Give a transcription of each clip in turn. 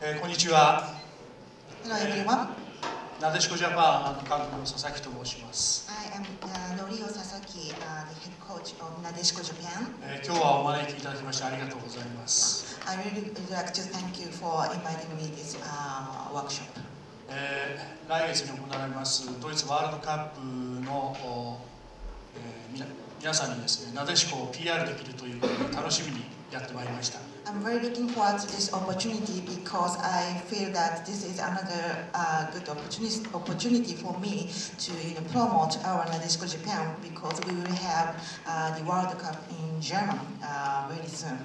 えー、こんにちは。なでしこジャパンの監督佐々木と申します。I am ノリオ佐々木、the head coach なでしこジャパン。えー、今日はお招きいただきましてありがとうございます。I really would、え、来月に行われますドイツワールドカップの、えー、皆さんにですねなでしこを PR できるという楽しみにやってまいりました。I'm very looking forward to this opportunity because I feel that this is another uh, good opportunity, opportunity for me to you know, promote our Nadesco Japan because we will have uh, the World Cup in Germany uh, very soon.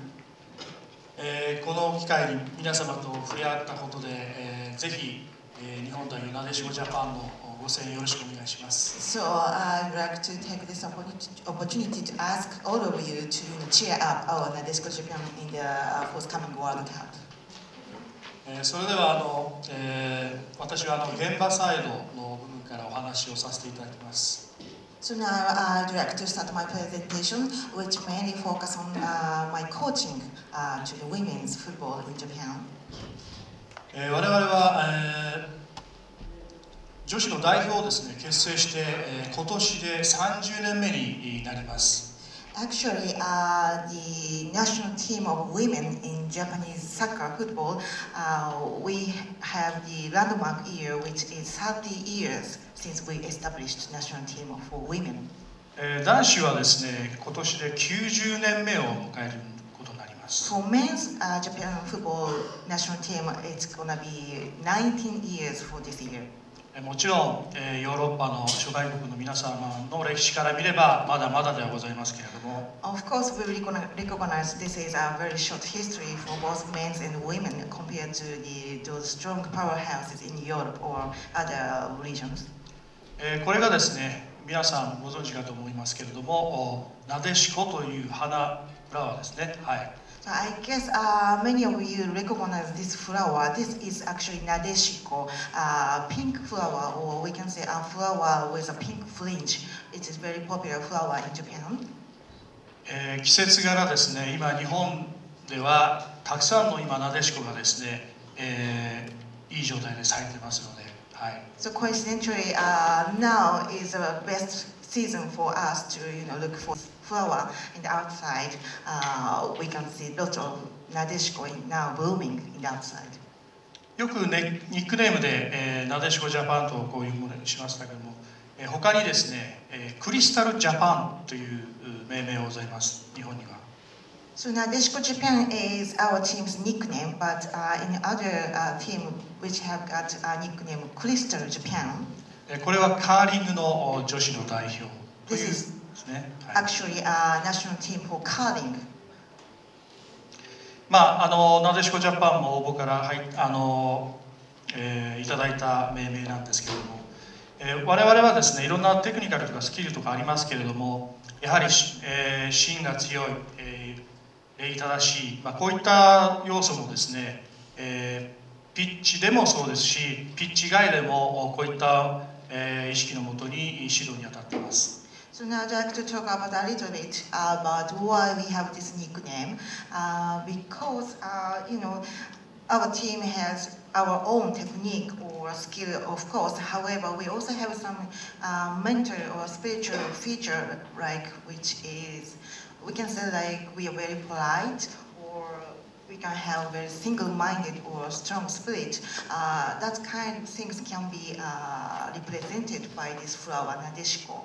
日本代表なでしこジャパンのご声援よろしくお願いします So uh, I'd like to take this opportunity, to ask all of you to cheer up our Nadeshiko Japan in the uh, forthcoming World Cup. えーそれではあの、えー私はあの現場サイドの部分からお話をさせていただきます So now I'd like to start my presentation, which mainly focus on uh, my coaching uh, to the women's football in Japan. えー我々は、えー女子の代表をですね結成して、えー今年で30年目になります Actually, uh, the national team of women in Japanese soccer football, uh, we have the landmark year, which is 30 years since we established national team for women. えー男子はですね今年で90年目を迎えることになります For men's uh, Japan football national team, it's gonna be 19 years for this year. えーもちろん、えーヨーロッパの諸外国の皆様の歴史から見ればまだまだではございますけれども Of course, we recogni- recognize this is a very short history for both men and women compared to the, those strong powerhouses in Europe or other regions. えーこれがですね皆さんご存知かと思いますけれどもおなでしこという花フラワーですねはい So I guess uh, many of you recognize this flower. This is actually Nadeshiko, uh, pink flower, or we can say a flower with a pink fringe. It is very popular flower in Japan. えー季節柄ですね今日本ではたくさんの今なでしこがですね、えーいい状態で咲いてますので、はい、So coincidentally, uh, now is the best season for us to you know look for flower in the outside. Uh, we can see lots of Nadeshiko now blooming in the outside. よくねニックネームで、えーなでしこジャパンとこういうものにしましたけども、えー他にですね、えークリスタルジャパンというう命名がございます日本には So Nadeshiko Japan is our team's nickname, but uh, in other uh, team which have got a nickname Crystal Japan, えーこれはカーリングのお女子の代表というですね、はい actually a national team for curling. まあ、あのなでしこジャパンも応募から入っあの、えーいただいた命名なんですけれども、えー我々はですねいろんなテクニカルとかスキルとかありますけれどもやはり、えー芯が強い、えー礼儀正しい、まあ、こういった要素もですね、えーピッチでもそうですしピッチ外でもこういった、えー意識のもとに指導に当たっています。So now I'd like to talk about a little bit about why we have this nickname. Uh, because uh, you know our team has our own technique or skill, of course. However, we also have some uh, mental or spiritual feature, like which is we can say like we are very polite or we can have very single-minded or strong spirit. Uh, that kind of things can be uh, represented by this flower Nadeshiko.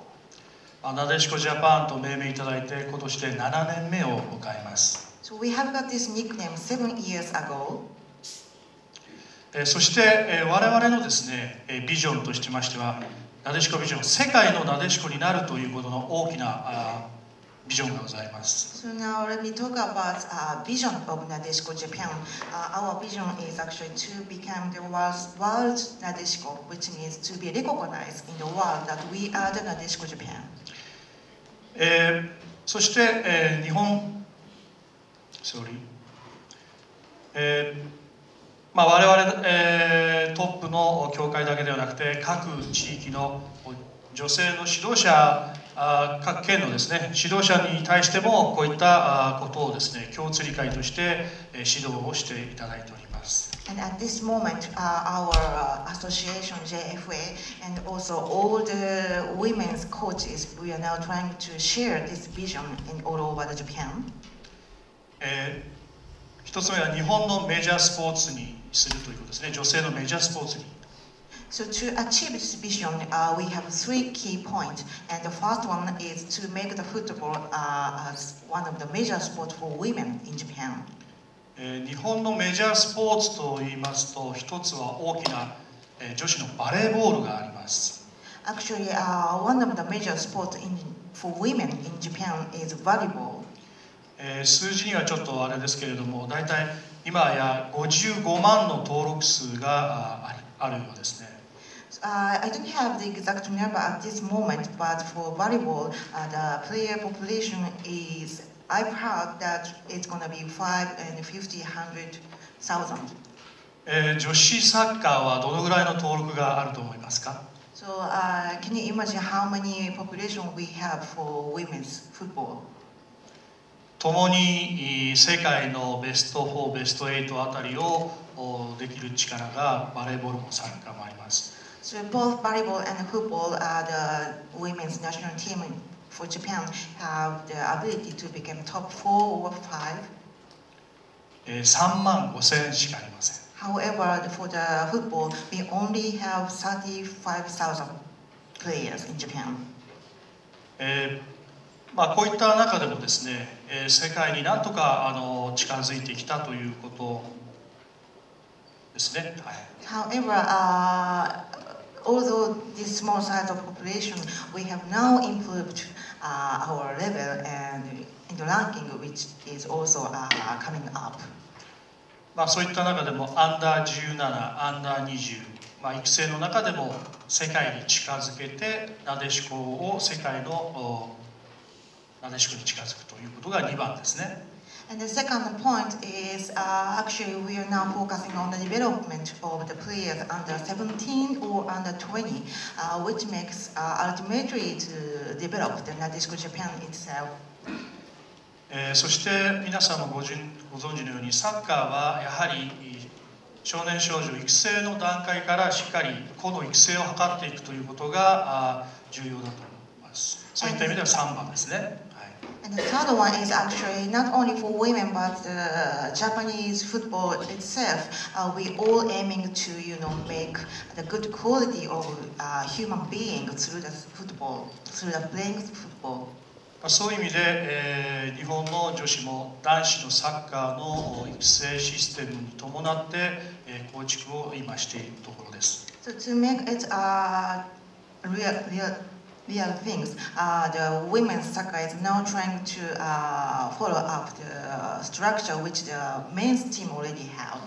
まあなでしこジャパンと命名いただいて今年で7年目を迎えます。So we have got this nickname seven years ago. えーそして、えー我々のですね、えービジョンとしましては、なでしこビジョン、世界のなでしこになるということの大きなビジョンがございます。So now let me talk about uh, vision of Nadeshiko Japan. Uh, our vision is actually to become the world's, world's Nadeshiko, which means to be recognized in the world that we are the Nadeshiko Japan. えーそして、えー日本、sorry えーまあ、我々、えートップの協会だけではなくて各地域の女性の指導者あ各県のですね指導者に対してもこういったことをですね共通理解として指導をしていただいております。And And at this moment, uh, our uh, association, JFA, and also all the women's coaches, we are now trying to share this vision in all over the Japan. えー一つ目は日本のメジャースポーツにするということですね女性のメジャースポーツに So to achieve this vision, uh, we have three key points. And the first one is to make the football uh, as one of the major sports for women in Japan. えー日本のメジャースポーツといいますと一つは大きな、えー女子のバレーボールがあります Actually, uh, one of the major sports in, for women in Japan is volleyball. えー数字にはちょっとあれですけれども大体今や55万の登録数があるようですね Uh, I don't have the exact number at this moment, but for volleyball, uh, the player population is, I've heard that it's going to be 5 and 50, 100,000. えー女子サッカーはどのぐらいの登録があると思いますか So uh, can you imagine how many population we have for women's football? 共にい世界のベスト4ベスト8あたりをおできる力がバレーボールもサッカーも So both volleyball and football, uh, the women's national team for Japan have the ability to become top 4 or 5. えー3万5千しかありません However, for the football, we only have 35,000 players in Japan. えーまあ、こういった中でもですね、えー世界になんとかあの近づいてきたということですね。はい However, uh, although this small size of population, we have now improved uh, our level and in the ranking, which is also uh, coming up. まあ、そういった中でもアンダー17、アンダー20、まあ、育成の中でも世界に近づけてなでしこを世界のなでしこに近づくということが2番ですね。And the second point is uh, actually we are now focusing on the development of the players under 17 or under 20, uh, which makes uh, ultimately to develop the Nadeshiko Japan itself. えーそして皆さんもごじご存知のようにサッカーはやはり少年少女育成の段階からしっかり個の育成を図っていくということが重要だと思いますそういった意味では3番ですね、はい And the third one is actually not only for women but the Japanese football itself. Uh, we all aiming to you know make the good quality of uh, human being through the football, through the playing football. まあそういう意味で、えー日本の女子も男子のサッカーの育成システムに伴って、えー構築を今しているところです。 So to make it uh, real, real, real things, uh, the women's soccer is now trying to uh, follow up the structure which the men's team already have.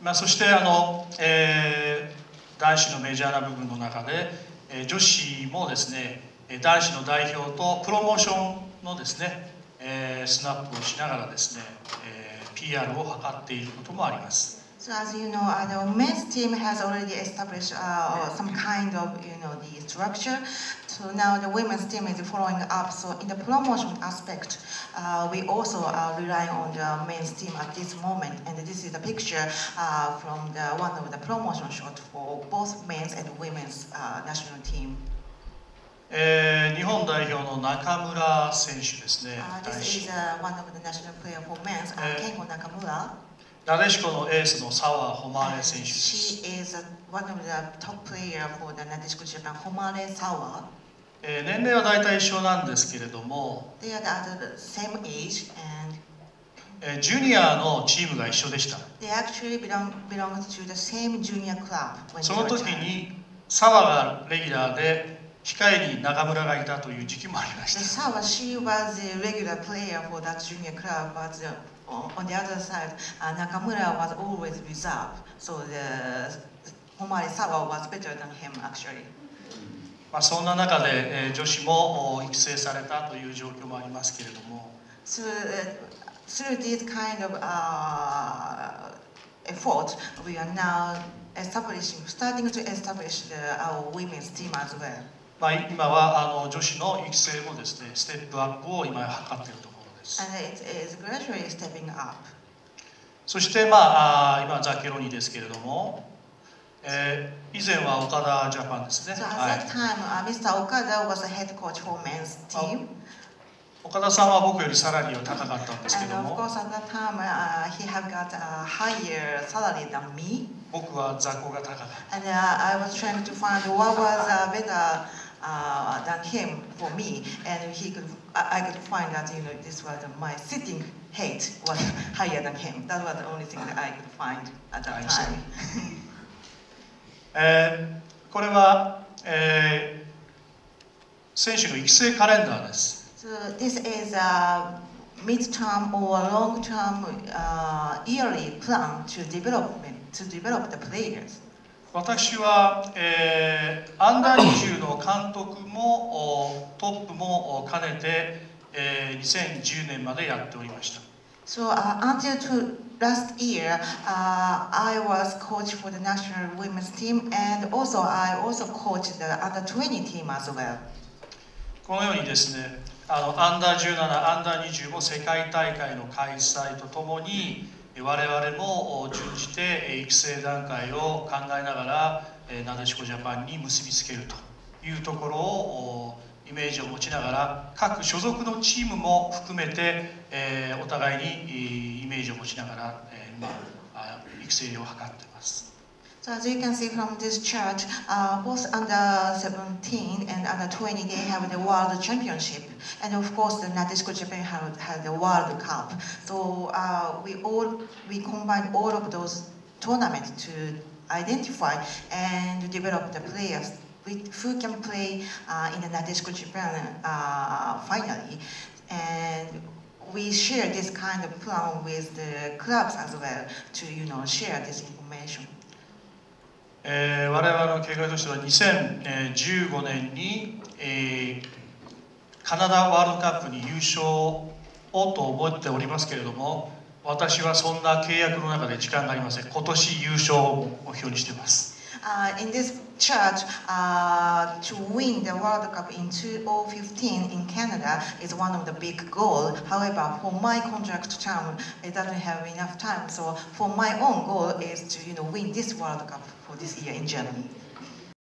まあ、そしてあの、えー男子のメジャーな部分の中で、えー女子もですね男子の代表とプロモーションのですね、えースナップをしながらですね、えー PR を図っていることもあります。So as you know, uh, the men's team has already established uh, some kind of you know the structure. So now the women's team is following up. So in the promotion aspect, uh, we also are relying on the men's team at this moment. And this is a picture uh, from the one of the promotion shot for both men's and women's uh, national team. えー日本代表の中村選手ですね Uh, 男 this 子 is uh, one of the national player for men's, uh, Uh, Kengo Nakamura. なでしこのエースの澤穂希選手です She is uh, one of the top player for the Nadeshiko Japan, Homare Sawa. えー年齢は大体一緒なんですけれども、They are the same age and えージュニアのチームが一緒でした they actually belong belong to the same junior club when そ they の were 時.に澤がレギュラーで控えに中村がいたという時期もありました Sawa, she was a regular player for that junior club, but uh, on the other side, uh, Nakamura was always reserved. So the Homare Sawa was better than him actually. まあ、そんな中で、えー女子もお育成されたという状況もありますけれども So uh, through this kind of uh, effort, we are now establishing, starting to establish the, our women's team as well. まあ、今はあの女子の育成もですね、ステップアップを今図っているところです。そして、まあ、今、ザケロニですけれども、えー、以前は岡田ジャパンですね。岡田さんは僕よりサラリーは高かったんですけども。僕は雑魚が高かった。uh, than him for me. And he could, I, I could find that, you know, this was my sitting height was higher than him. That was the only thing that I could find at that I time. えーこれは、えー選手の育成カレンダーです So this is a mid-term or long-term uh, yearly plan to development to develop the players. 私は、えーアンダー20の監督もおトップもお兼ねて、えー2010年までやっておりました So uh, until to last year, uh, I was coach for the national women's team, and also I also coached the under 20 team as well. このようにですねあのアンダー17アンダー20も世界大会の開催とともにえ我々も準じて育成段階を考えながらなでしこジャパンに結びつけるというところをイメージを持ちながら各所属のチームも含めてえお互いにイメージを持ちながらえま育成を図っています。So as you can see from this chart, uh, both under 17 and under 20, they have the World Championship, and of course the Nadeshiko Japan have the World Cup. So uh, we all we combine all of those tournaments to identify and develop the players with, who can play uh, in the Nadeshiko Japan uh, finally, and we share this kind of plan with the clubs as well to you know share this information. えー我々の計画としては2015年に、えーカナダワールドカップに優勝をと思っておりますけれども私はそんな契約の中で時間がありません。今年優勝を目標にしています。Uh, in this chart, uh, to win the World Cup in 2015 in Canada is one of the big goals. However, for my contract term, it doesn't have enough time. So, for my own goal is to you know win this World Cup for this year in Germany.